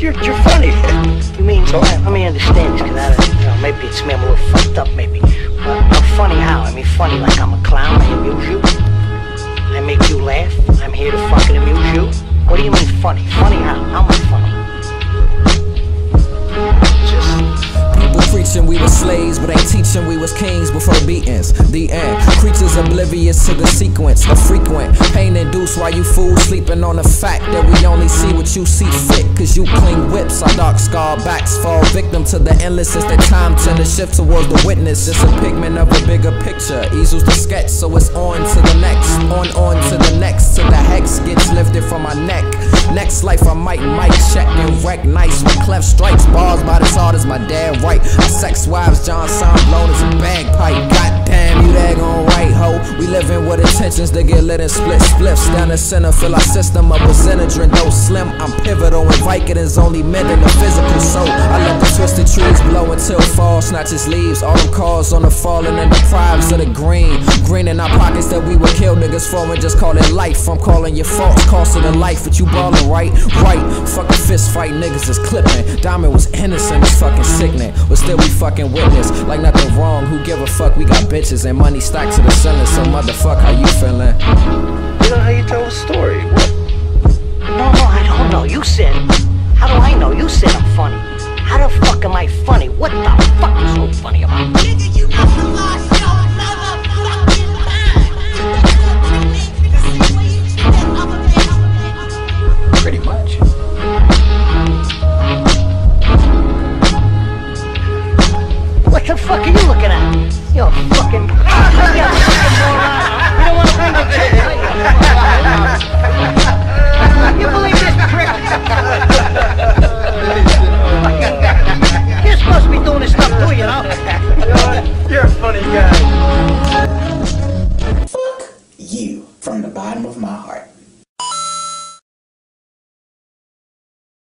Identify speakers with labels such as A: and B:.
A: you're, you're funny. You mean, so let, me understand this, because I, you know, maybe it's me, I'm a little fucked up, maybe. But I'm funny how? I mean, funny like I'm a clown, I amuse you.
B: We were slaves, but ain't teaching we was kings before beatings. The end. Creatures oblivious to the sequence of frequent pain induced while you fools sleeping on the fact that we only see what you see fit. Cause you clean whips, our dark scar backs fall victim to the endless as the time tend to shift towards the witness. It's a pigment of a bigger picture. Easels the sketch, so it's on to the next, on, on to the next, till the hex gets lifted from my neck. Next life, I might, might check and wreck nice with cleft strikes, bars by the hard as my dad right. Our sex wives, John sound blown as a bagpipe. Goddamn, you daggone right, ho. We living with intentions to get lit and split spliffs down the center. Fill our system up with Xenadrin, though slim. I'm pivotal and Vicodin's only meant in the physical. So until fall snatches leaves. All them cars on the falling and the prives of the green. Green in our pockets that we would kill niggas for and just call it life. I'm calling your faults, costing a life, but you ballin' right, right. Fuck a fist fight, niggas is clipping. Diamond was innocent, it's fucking sickening. But still we fucking witness, like nothing wrong. Who give a fuck? We got bitches and money stacked to the ceiling. So motherfuck, how you feeling?
A: You know how you tell a story. What? No, no, I don't know. You said. How do I know? You said I'm funny. How the fuck am I funny? What the
C: the
A: fuck are you looking at? You're fucking. You're fucking moron.